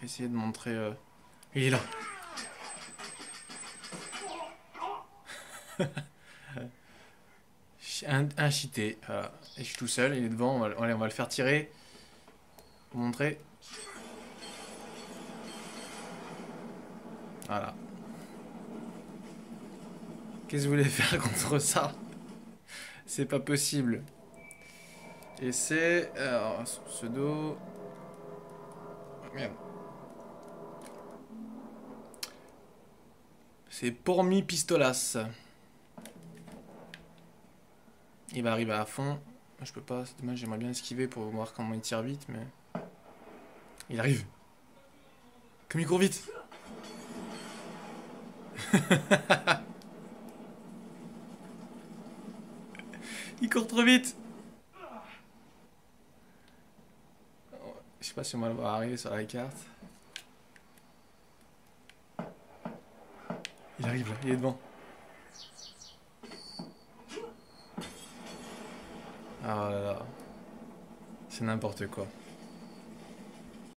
vais essayer de montrer... euh, Il est là. un, un cheaté. Et je suis tout seul, il est devant, on va, allez, on va le faire tirer. Pour montrer. Voilà. Qu'est-ce que vous voulez faire contre ça? C'est pas possible. Et c'est... Alors, pseudo... Oh, Merde. C'est Pormi Pistolas. Il va arriver à fond. Je peux pas, c'est dommage, j'aimerais bien esquiver pour voir comment il tire vite, mais... Il arrive. Comme il court vite. il court trop vite. Je sais pas si on va le voir arriver sur la carte. Il arrive là, il est devant. Ah là là. C'est n'importe quoi.